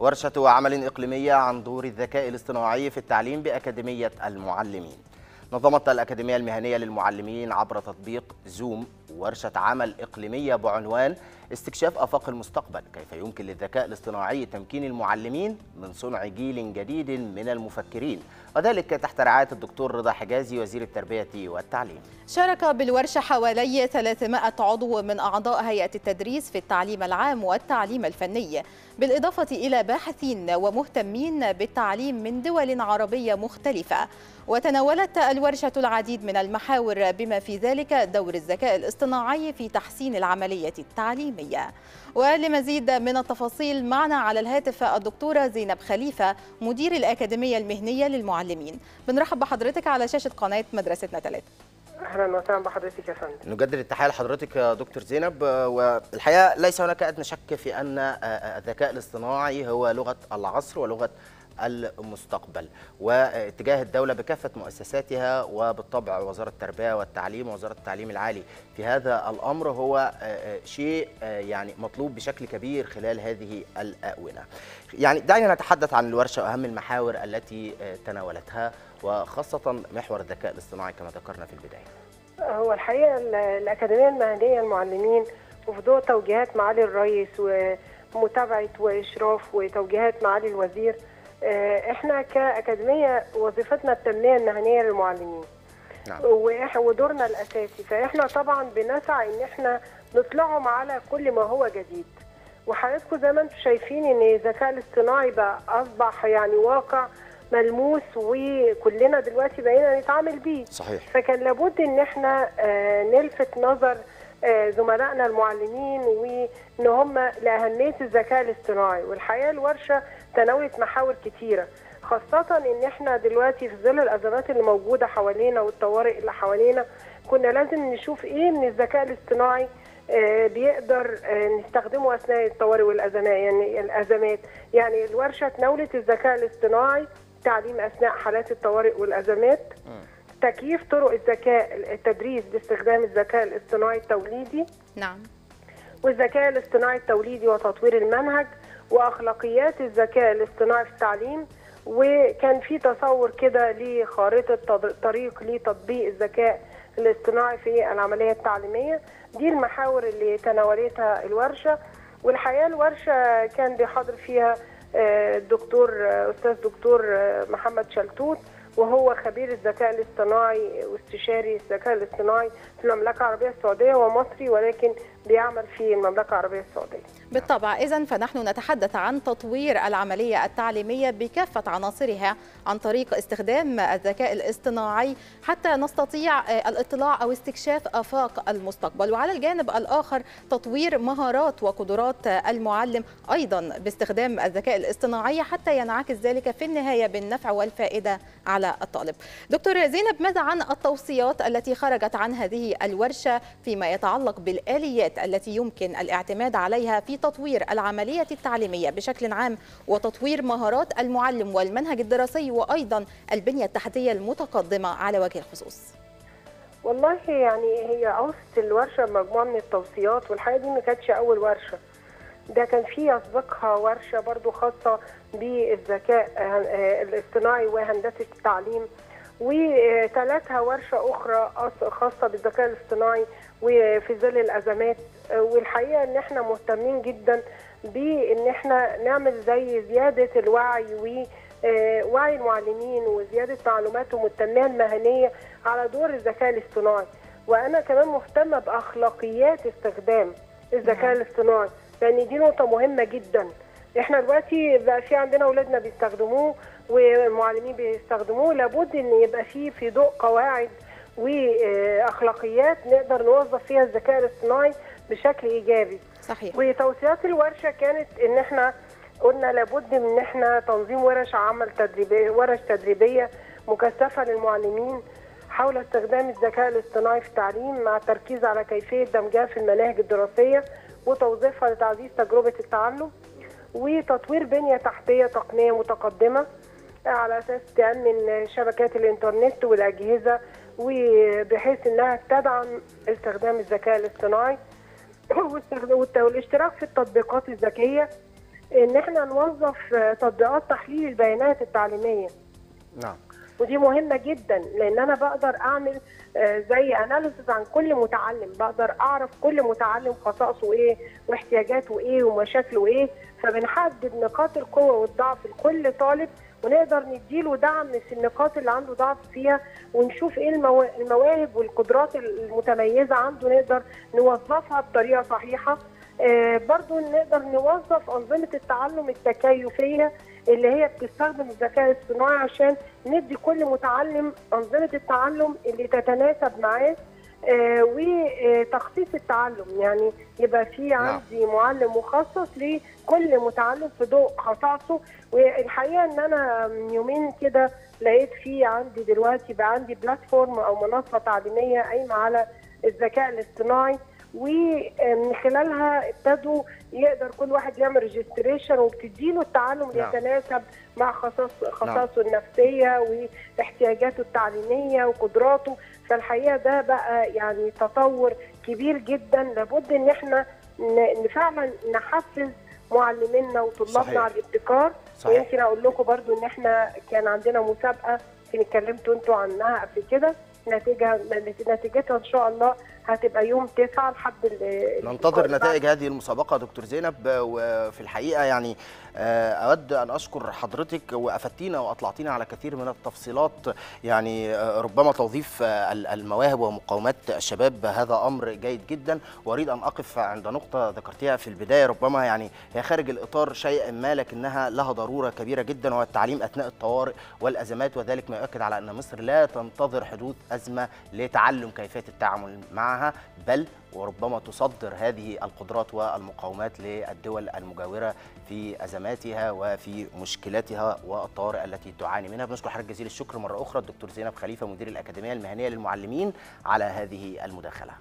ورشة عمل إقليمية عن دور الذكاء الاصطناعي في التعليم بأكاديمية المعلمين. نظمت الأكاديمية المهنية للمعلمين عبر تطبيق زوم ورشة عمل إقليمية بعنوان استكشاف آفاق المستقبل كيف يمكن للذكاء الاصطناعي تمكين المعلمين من صنع جيل جديد من المفكرين؟ وذلك تحت رعاية الدكتور رضا حجازي وزير التربية والتعليم. شارك بالورشة حوالي 300 عضو من أعضاء هيئة التدريس في التعليم العام والتعليم الفني بالإضافة إلى باحثين ومهتمين بالتعليم من دول عربية مختلفة. وتناولت الورشة العديد من المحاور بما في ذلك دور الذكاء الاصطناعي في تحسين العملية التعليمية. ولمزيد من التفاصيل معنا على الهاتف الدكتورة زينب خليفة مدير الأكاديمية المهنية للمعلمين. بنرحب بحضرتك على شاشة قناة مدرستنا ثلاثة أهلا وسهلا بحضرتك يا فندم. نجدد التحية لحضرتك يا دكتور زينب. والحقيقة ليس هناك أدنى شك في أن الذكاء الاصطناعي هو لغة العصر ولغة المستقبل واتجاه الدولة بكافة مؤسساتها وبالطبع وزارة التربية والتعليم ووزارة التعليم العالي. في هذا الأمر هو شيء يعني مطلوب بشكل كبير خلال هذه الآونة. يعني دعنا نتحدث عن الورشة وأهم المحاور التي تناولتها وخاصة محور الذكاء الاصطناعي كما ذكرنا في البداية. هو الحقيقة الأكاديمية المهنية للمعلمين وفي ضوء توجيهات معالي الرئيس ومتابعة وإشراف وتوجيهات معالي الوزير إحنا كأكاديمية وظيفتنا التنمية المهنية للمعلمين. نعم. ودورنا الأساسي. فإحنا طبعا بنسعى إن إحنا نطلعهم على كل ما هو جديد. وحضراتكم زي ما أنتم شايفين إن الذكاء الاصطناعي بقى أصبح يعني واقع ملموس وكلنا دلوقتي بقينا نتعامل بيه. صحيح. فكان لابد إن إحنا نلفت نظر زملائنا المعلمين وإن هم لأهمية الذكاء الاصطناعي. والحقيقة الورشة تناولت محاور كتيرة خاصة إن إحنا دلوقتي في ظل الأزمات اللي موجودة حوالينا والطوارئ اللي حوالينا كنا لازم نشوف إيه من الذكاء الاصطناعي بيقدر نستخدمه أثناء الطوارئ والأزمات يعني الأزمات. يعني الورشة تناولت الذكاء الاصطناعي تعليم أثناء حالات الطوارئ والأزمات. تكييف طرق الذكاء التدريس باستخدام الذكاء الاصطناعي التوليدي. نعم. والذكاء الاصطناعي التوليدي وتطوير المنهج وأخلاقيات الذكاء الاصطناعي في التعليم. وكان في تصور كده لخارطة طريق لتطبيق الذكاء الاصطناعي في العملية التعليمية. دي المحاور اللي تناولتها الورشة. والحقيقة الورشة كان بيحاضر فيها الدكتور أستاذ دكتور محمد شلتوت. وهو خبير الذكاء الاصطناعي واستشاري الذكاء الاصطناعي في المملكة العربية السعودية ومصري ولكن بيعمل في المملكة العربية السعودية. بالطبع اذا فنحن نتحدث عن تطوير العملية التعليمية بكافة عناصرها عن طريق استخدام الذكاء الاصطناعي حتى نستطيع الاطلاع أو استكشاف آفاق المستقبل وعلى الجانب الآخر تطوير مهارات وقدرات المعلم أيضا باستخدام الذكاء الاصطناعي حتى ينعكس ذلك في النهاية بالنفع والفائدة على الطالب. دكتور زينب ماذا عن التوصيات التي خرجت عن هذه الورشة فيما يتعلق بالآليات التي يمكن الاعتماد عليها في تطوير العملية التعليمية بشكل عام وتطوير مهارات المعلم والمنهج الدراسي وأيضا البنية التحتية المتقدمة على وجه الخصوص. والله يعني هي اوصت الورشة مجموعة من التوصيات والحقيقة دي ما كانتش أول ورشة. ده كان في يسبقها ورشة برضو خاصة بالذكاء الاصطناعي وهندسة التعليم وثلاثها ورشة أخرى خاصة بالذكاء الاصطناعي وفي ظل الأزمات. والحقيقة إن إحنا مهتمين جدا بإن إحنا نعمل زي زيادة الوعي ووعي المعلمين وزيادة معلوماتهم والتنميه المهنية على دور الذكاء الاصطناعي. وأنا كمان مهتمة بأخلاقيات استخدام الذكاء الاصطناعي. لأن دي نقطة مهمة جدا. إحنا دلوقتي بقى في عندنا اولادنا بيستخدموه والمعلمين بيستخدموه لابد إن يبقى فيه في ضوء قواعد وأخلاقيات نقدر نوظف فيها الذكاء الاصطناعي بشكل إيجابي. صحيح. وتوصيات الورشة كانت إن إحنا قلنا لابد من إن إحنا تنظيم ورش عمل تدريبية ورش تدريبية مكثفة للمعلمين حول استخدام الذكاء الاصطناعي في التعليم مع التركيز على كيفية دمجها في المناهج الدراسية. وتوظيفها لتعزيز تجربة التعلم وتطوير بنية تحتية تقنية متقدمة على أساس تأمن شبكات الإنترنت والأجهزة وبحيث إنها تدعم استخدام الذكاء الاصطناعي والاشتراك في التطبيقات الذكية. إن إحنا نوظف تطبيقات تحليل البيانات التعليمية. نعم. ودي مهمة جدا لأن أنا بقدر أعمل آه، زي اناليسز عن كل متعلم بقدر أعرف كل متعلم خصائصه إيه واحتياجاته إيه ومشاكله إيه. فبنحدد نقاط القوة والضعف لكل طالب ونقدر نديله دعم في النقاط اللي عنده ضعف فيها ونشوف إيه الموا- المواهب والقدرات المتميزة عنده نقدر نوظفها بطريقة صحيحة. آه، برضو نقدر نوظف أنظمة التعلم التكيفية اللي هي بتستخدم الذكاء الاصطناعي عشان ندي كل متعلم أنظمة التعلم اللي تتناسب معاه آه، وتخصيص التعلم. يعني يبقى في عندي معلم مخصص لكل متعلم في ضوء خصائصه. والحقيقة إن أنا من يومين كده لقيت في عندي دلوقتي بقى عندي بلاتفورم أو منصة تعليمية قايمة على الذكاء الاصطناعي. ومن خلالها ابتدوا يقدر كل واحد يعمل ريجستريشن وبتديله التعلم اللي نعم. يتناسب مع خصائص خصائصه النفسية واحتياجاته التعليمية وقدراته فالحقيقة ده بقى يعني تطور كبير جدا لابد إن إحنا فعلا نحفز معلمينا وطلابنا. على الابتكار صحيح. ويمكن أقول لكم برضو إن إحنا كان عندنا مسابقة يمكن اتكلمتوا أنتوا عنها قبل كده نتيجه نتيجتها إن شاء الله هتبقى يوم 9 لحد ننتظر نتائج هذه المسابقة دكتور زينب. وفي الحقيقة يعني آه، أود أن أشكر حضرتك وأفدتينا وأطلعتينا على كثير من التفصيلات. يعني آه، ربما توظيف آه، المواهب ومقاومات الشباب هذا أمر جيد جدا. وأريد أن أقف عند نقطة ذكرتيها في البداية. ربما يعني هي خارج الإطار شيئا ما لكنها لها ضرورة كبيرة جدا وهو التعليم أثناء الطوارئ والأزمات. وذلك ما يؤكد على أن مصر لا تنتظر حدوث أزمة لتعلم كيفية التعامل معها بل وربما تصدر هذه القدرات والمقاومات للدول المجاورة في أزماتها وفي مشكلاتها والطوارئ التي تعاني منها. بنشكر حضرتك جزيل الشكر مرة أخرى الدكتور زينب خليفة مدير الأكاديمية المهنية للمعلمين على هذه المداخلة.